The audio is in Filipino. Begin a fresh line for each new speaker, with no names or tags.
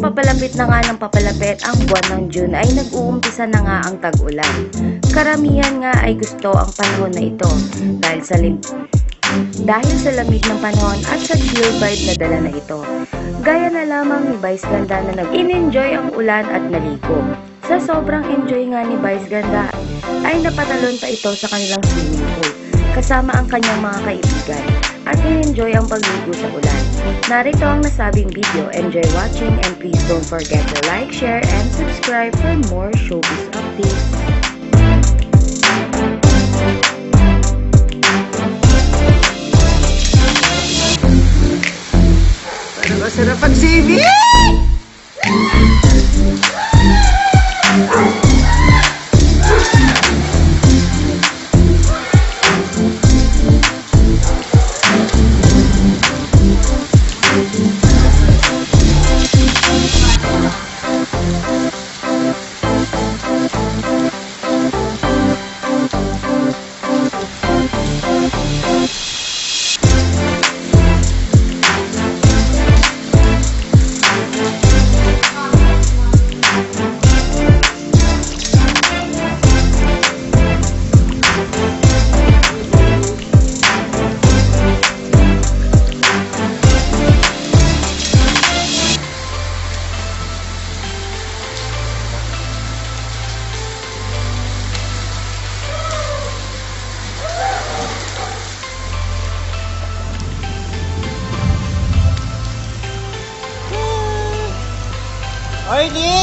Papalapit na nga ng papalapit ang buwan ng June ay nag-uumpisa na nga ang tag-ulan. Karamihan nga ay gusto ang panahon na ito dahil sa lim dahil sa lamig ng panahon at sa chill vibe na dala na ito. Gaya na lamang ni Vice Ganda na nag-in-enjoy ang ulan at naligo. Sa sobrang enjoy nga ni Vice Ganda ay napatalon pa ito sa kanilang swimming pool kasama ang kanyang mga kaibigan at in-enjoy ang pagligo sa ulan. Narito ang nasabing video. Enjoy watching and please don't forget to like, share, and subscribe for more showbiz updates.
Ano ba sarap ang sili? ดี